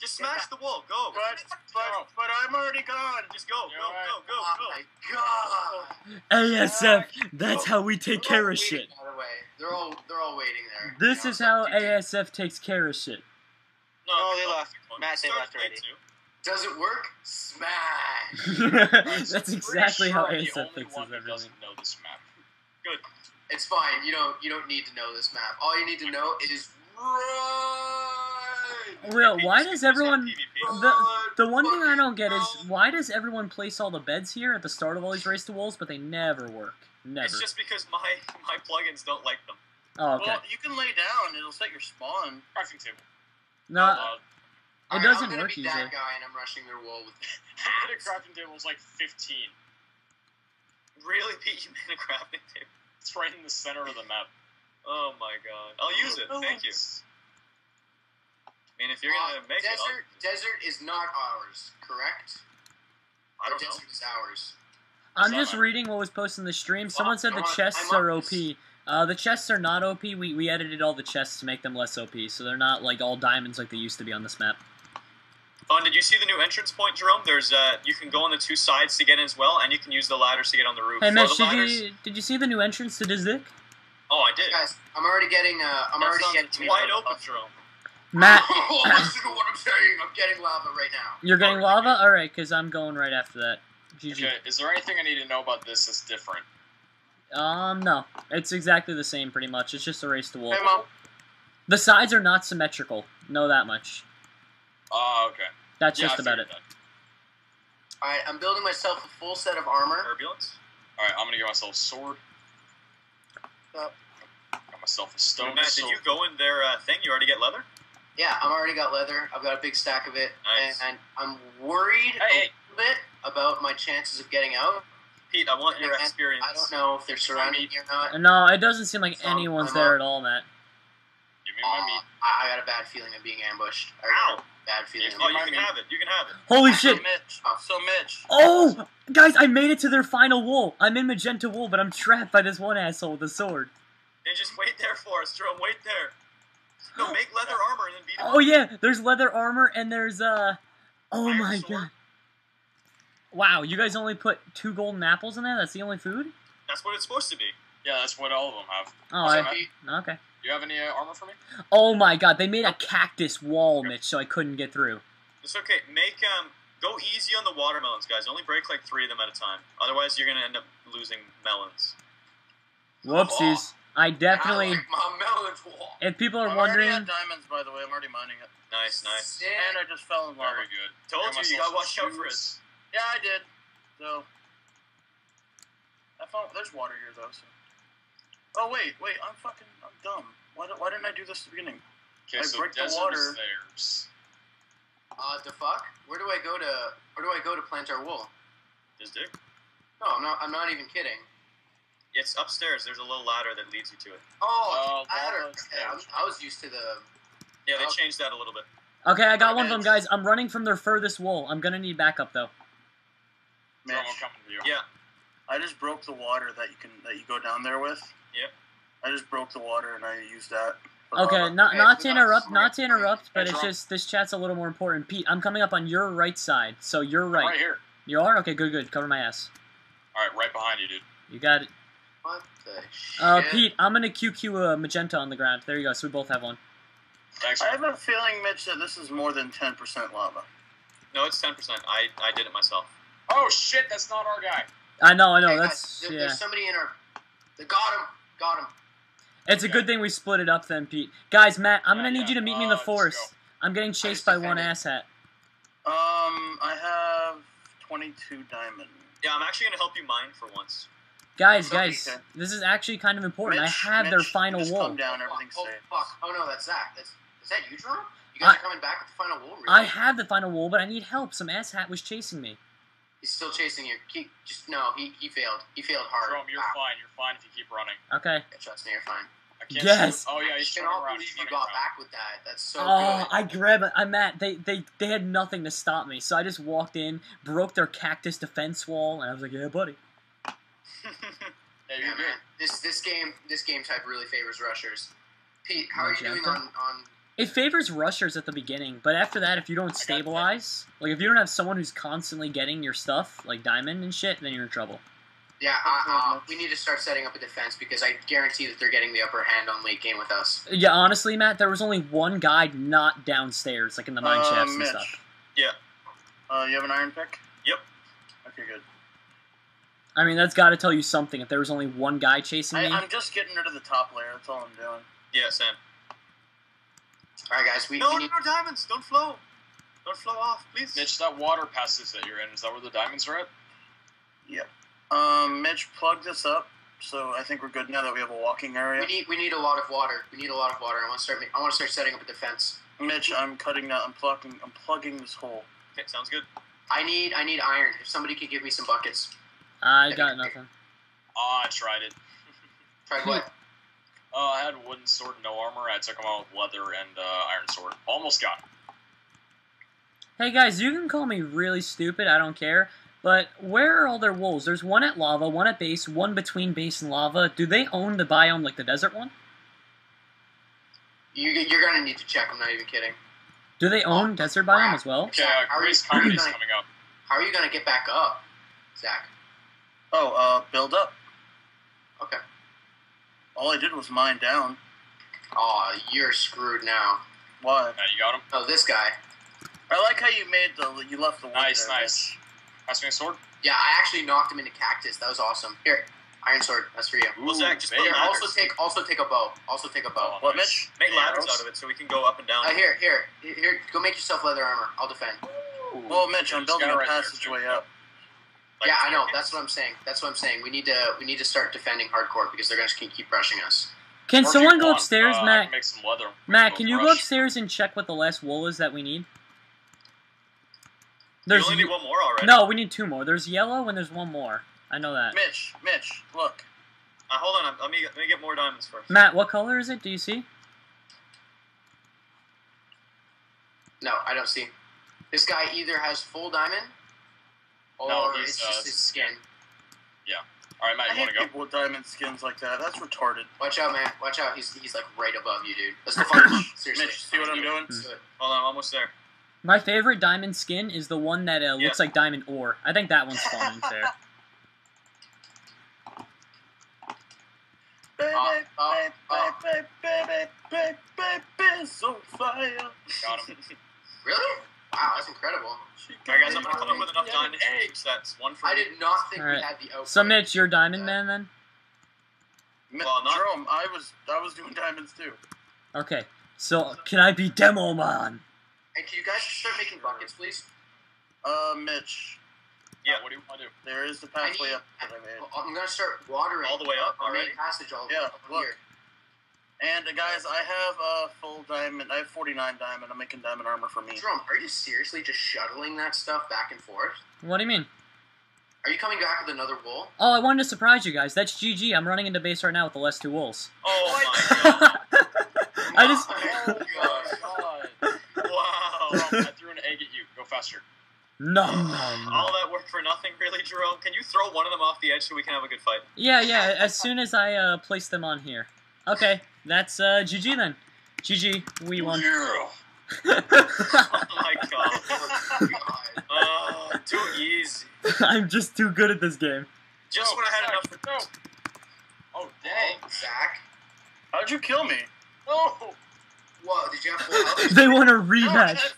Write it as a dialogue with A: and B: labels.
A: Just smash the wall. Go.
B: But but but I'm already gone.
A: Just go.
C: You're
A: Go.
C: right.
A: Go. Go.
D: Oh
A: Go.
D: my god!
E: ASF, that's how we take
D: They're
E: care of shit.
D: By the way, they're all they're all waiting there.
E: This
D: You
E: is
D: know,
E: how
D: so-
E: ASF takes care of shit.
A: No,
B: Oh,
A: good
B: they
A: luck.
B: left. Matt, they
A: Start
B: left
A: play
B: already.
A: two.
D: Does it work? Smash!
E: that's exactly
C: sure
E: how ASF
C: only
E: fixes
C: one who
E: everything.
C: doesn't know this map. Good.
D: It's fine. You don't you don't need to know this map. All you need to know is run.
E: Will,
A: PvP,
E: why does everyone? The the one thing I don't get is why does everyone place all the beds here at the start of all these race to walls, but they never work. Never.
A: It's just because my my plugins don't like them.
E: Oh, okay.
B: Well, you can lay down. It'll set your spawn.
C: Crafting table.
E: No,
C: Uh,
E: it
D: Alright,
E: doesn't
D: I'm gonna
E: work
D: be
E: usually.
D: that guy, and I'm rushing their wall with.
C: I made a crafting table was like 15.
A: Really, Pete? You made a crafting table?
C: It's right in the center of the map.
A: Oh my god. I'll use it. Thank you. I mean, if you're gonna
D: Uh,
A: make
D: desert,
A: it,
D: desert is not ours, correct?
A: I'll, I
D: Or
A: don't know.
D: desert is ours.
E: I'm just reading what was posted in the stream. Someone said the chests are OP. Uh, the chests are not OP. We, we edited all the chests to make them less OP, so they're not like all diamonds like they used to be on this map.
A: Fun. Did you see the new entrance point, Jerome? There's uh, you can go on the two sides to get in as well, and you can use the ladders to get on the roof.
E: Hey
A: For
E: Mitch,
A: the
E: did
A: ladders,
E: you did you see the new entrance to Dizdik?
A: Oh, I did.
D: Guys, I'm already getting. Uh, I'm
A: That
D: already getting.
A: it's wide open, Jerome.
E: Matt,
D: Oh, listen to what I'm saying. I'm getting lava right now.
E: you're getting lava. All right, because I'm going right after that. GG.
C: Okay, is there anything I need to know about this that's different?
E: Um, no, it's exactly the same pretty much. It's just a race to wall.
B: Hey, mom.
E: The sides are not symmetrical. Know that much.
C: Oh, okay.
E: That's
C: Yeah,
E: just
C: I
E: about it.
C: figured
D: All right, I'm building myself a full set of armor.
A: Turbulence.
C: Alright, I'm gonna get myself a sword.
D: Yep.
C: Got myself a stone
A: Matt, did you go in their uh, thing? You already get leather?
D: Yeah, I'm already got leather. I've got a big stack of it,
A: Nice.
D: and I'm worried
C: Hey, hey.
D: a little bit about my chances of getting out.
A: Pete, I want your
D: And
A: experience.
D: I don't know if they're surrounding me or not.
E: No, it doesn't seem like
D: So,
E: anyone's
D: I'm
E: there
D: up.
E: at all, Matt.
C: Give me my
D: Uh,
C: meat.
D: I, I got a bad feeling of being ambushed. I
A: Ow.
D: Got a bad feeling.
A: Oh, you can have it. You can have it.
E: Holy
B: So
E: shit!
B: Mitch. So Mitch.
E: Oh, guys, I made it to their final wall. I'm in magenta wool, but I'm trapped by this one asshole with a sword.
A: Then just wait there for us, Jerome. Wait there. No, make leather armor and then beat him.
E: Oh yeah, there's leather armor and there's uh. Oh
A: Iron
E: my
A: sword.
E: god. Wow, you guys only put two golden apples in there? That's the only food?
A: That's what it's supposed to be.
C: Yeah, that's what all of them have.
E: Oh,
C: What's
E: I,
C: up, Matt?
E: okay.
C: You have any uh, armor for me?
E: Oh my god, they made a cactus wall, Mitch, so I couldn't get through.
A: It's okay. Make um, go easy on the watermelons, guys. Only break like three of them at a time. Otherwise, you're gonna end up losing melons.
E: Whoopsies. I definitely.
D: I like my melon wall.
E: If people are
B: I'm already
E: wondering,
B: at diamonds, by the way. I'm already mining it.
A: Nice, nice.
D: Sick.
B: And I just fell in lava.
C: Very good.
A: Told you, you gotta watch
C: some
A: out for it.
B: Yeah, I did. So I found there's water here though. So. Oh wait, wait, I'm fucking, I'm dumb. Why, don't- why didn't I do this at the beginning?
C: Okay,
B: I
C: so
B: break the
C: desert
B: water.
C: is theirs.
D: Uh, the fuck? Where do I go to? Where do I go to plant our wool?
A: Just dig.
D: No, I'm not. I'm not even kidding.
A: It's upstairs. There's a little ladder that leads you to it.
D: Oh,
C: Oh,
D: ladder. Okay, I'm- I was used to the.
A: Yeah, they changed that a little bit.
E: okay, I got one of them, guys. I'm running from their furthest wall. I'm gonna need backup though.
B: Mitch,
C: Jerome, I'm coming to you.
A: Yeah.
B: I just broke the water that you can that you go down there with.
A: Yep.
B: I just broke the water and I used that.
E: Okay, not not to interrupt, not to interrupt, but it's just this chat's a little more important. Pete, I'm coming up on your right side, so you're right.
C: Right here.
E: You are okay. Good, good. Cover my ass.
C: All right, right behind you, dude.
E: You got it.
D: What the shit?
E: Uh, Pete, I'm gonna QQ a magenta on the ground. There you go. So we both have one.
C: Thanks.
B: I have a feeling, Mitch, that this is more than ten percent lava.
A: No, it's ten percent. I I did it myself.
C: Oh shit, that's not our guy.
E: I know, I know.
D: Hey, guys,
E: That's
D: there-
E: yeah.
D: There's somebody in our. They got him. Got him.
E: It's a good thing we split it up then, Pete. Guys, Matt, I'm
C: Yeah,
E: gonna need
C: yeah.
E: you to meet me in
C: Uh,
E: the
C: let's
E: forest. I'm getting chased by one
D: defended.
E: asshat.
B: Um, I have twenty-two diamond.
A: Yeah, I'm actually gonna help you mine for once.
E: Guys,
B: Okay,
E: guys,
B: okay.
E: this is actually kind of important.
B: Mitch,
E: I have their final
B: just
E: wall.
B: Come down, everything's
D: oh,
B: safe.
D: fuck. Oh no, that's Zach. That's is that you, Jerome? You guys
E: I-
D: are coming back with the final wall. Really?
E: I have the final wall, but I need help. Some asshat was chasing me.
D: He's still chasing you. Keep just no. He he failed. He failed hard.
C: Jerome, you're
D: Ah,
C: fine. You're fine if you keep running.
E: Okay.
D: Trust me, you're fine.
C: I can't
E: Yes.
C: See oh yeah,
D: I
C: he's turning
D: cannot
C: around.
D: believe
C: He's
D: you
C: turning
D: got
C: around.
D: back with that. That's so
E: oh,
D: good.
E: I grab it. I'm at. They they they had nothing to stop me, so I just walked in, broke their cactus defense wall, and I was like, "Yeah, buddy."
C: Yeah,
D: Yeah,
C: you're
D: man.
C: good.
D: This this game this game type really favors rushers. Pete, how are you doing on on?
E: It favors rushers at the beginning, but after that, if you don't stabilize, like if you don't have someone who's constantly getting your stuff, like diamond and shit, then you're in trouble.
D: Yeah, uh, uh, we need to start setting up a defense because I guarantee that they're getting the upper hand on late game with us.
E: Yeah, honestly, Matt, there was only one guy not downstairs, like in the mine
B: Uh,
E: shafts and
B: Mitch.
E: stuff.
B: Uh, you have an iron pick?
A: Yep.
B: Okay, good.
E: I mean, that's got to tell you something. If there was only one guy chasing
B: I,
E: me,
B: I'm just getting rid of the top layer. That's all I'm doing.
A: Yeah, Sam.
D: All right, guys, we,
A: No,
D: we
A: no,
D: need.
A: no, diamonds. Don't flow. Don't flow off, please.
C: Mitch, that water passage that you're in, is that where the diamonds are at? Yep.
B: Um, Mitch, plug this up. So I think we're good now that we have a walking area.
D: We need we need a lot of water. We need a lot of water. I want to start. I want to start setting up a defense.
B: Mitch, I'm cutting that. I'm plugging. I'm plugging this hole.
A: Okay, sounds good.
D: I need I need iron. If somebody could give me some buckets.
E: I got nothing.
C: Ah, I tried it.
D: Try what?
C: Uh, I had wooden sword and no armor. I took them out with leather and uh, iron sword. Almost got him.
E: Hey guys, you can call me really stupid. I don't care. But where are all their wolves? There's one at lava, one at base, one between base and lava. Do they own the biome like the desert one?
D: You you're gonna need to check. I'm not even kidding.
E: Do they own desert biome as well?
C: Okay, uh,
D: how are you-
C: Grace
D: how are you
C: Comedy's
D: gonna-
C: coming up.
D: How are you gonna get back up, Zach?
B: Oh, uh, build up.
D: Okay.
B: All I did was mine down.
D: Oh, you're screwed now.
B: Why?
C: Yeah, you got him.
D: Oh, this guy.
B: I like how you made the. You left the wood
C: Nice,
B: there,
C: nice. Pass me a sword.
D: Yeah, I actually knocked him into cactus. That was awesome. Here, iron sword. That's for you.
A: Well, Zach, just
D: Here, also take also take a bow. Also take a bow.
C: Oh,
B: What,
C: nice.
B: Mitch?
A: Make ladders out of it so we can go up and down.
D: Uh, here, here, here. Go make yourself leather armor. I'll defend.
C: Ooh,
B: Well, Mitch, I'm building a
C: right there,
B: passageway
C: too.
B: up.
A: Like,
D: yeah, I know. That's what I'm saying. That's what I'm saying. We need to we need to start defending hardcore because they're gonna keep keep rushing us.
E: Can
C: Or
E: someone go
C: want,
E: upstairs,
C: uh,
E: Matt?
C: can make some leather.
E: Matt,
C: can
E: can
C: go
E: you go upstairs and check what the last wool is that we need?
A: We
E: There's
A: only need one more already.
E: no, we need two more. There's yellow and there's one more. I know that.
B: Mitch, Mitch, look.
A: Uh, hold on. Let me, let me get more diamonds first.
E: Matt, what color is it? Do you see?
D: No, I don't see. This guy either has full diamond, or
C: No, he's,
D: it's just
C: uh,
D: his skin. Yeah.
C: All right,
B: I
C: Matt, you
B: hate
C: want to go?
B: people with diamond skins like that. That's retarded.
D: Watch out, man. Watch out. He's he's like right above you, dude. Let's go find him. Seriously.
B: Mitch, see what I'm doing?
D: Let's do.
A: Hold on, I'm almost there.
E: My favorite diamond skin is the one that uh,
A: Yeah.
E: looks like diamond ore. I think that one's fun and fair.
B: Baby,
D: Uh, uh,
B: baby,
D: uh.
B: baby, baby, baby, baby, so fire.
C: Got him.
D: Really? Wow, that's incredible.
B: She
A: Alright, guys, I'm gonna come up with enough
B: me.
A: diamonds for two. One for
D: I did not think
E: Alright.
D: we had the output.
E: So Mitch, you're diamond man then?
A: Well, not-
B: Jerome, I was I was doing diamonds too.
E: Okay. So can I be demo man?
D: And can you guys start making buckets, please?
B: Uh, Mitch,
A: Yeah.
C: What do you want to do?
B: there is the pathway
D: need-
B: up that I made.
D: I'm gonna start watering
A: All the way up
D: our main
A: already?
D: passage all
B: Yeah,
D: up
B: look.
D: here.
B: And uh, guys, I have a full diamond. I have 49 diamond. I'm making diamond armor for me.
D: Jerome, are you seriously just shuttling that stuff back and forth?
E: What do you mean?
D: Are you coming back with another wool?
E: Oh, I wanted to surprise you guys. That's GG. I'm running into base right now with the last two wolves.
A: Oh my god.
E: I just
D: Oh,
C: Oh, God.
A: Wow.
C: I threw an egg at you. Go faster.
E: no, no,
A: All that work for nothing, really, Jerome? Can you throw one of them off the edge so we can have a good fight?
E: Yeah, yeah. As soon as I uh, place them on here. Okay, that's uh, GG then. GG. We won.
A: Oh my god.
D: God.
A: Oh, too easy.
E: I'm just too good at this game.
A: Just
C: No,
A: when I had
C: Zach,
A: enough for.
C: No. Oh, dang.
D: Dang, Zach.
B: How'd you kill me?
C: No.
D: Whoa, did you have full health?
E: They want a rematch.
B: had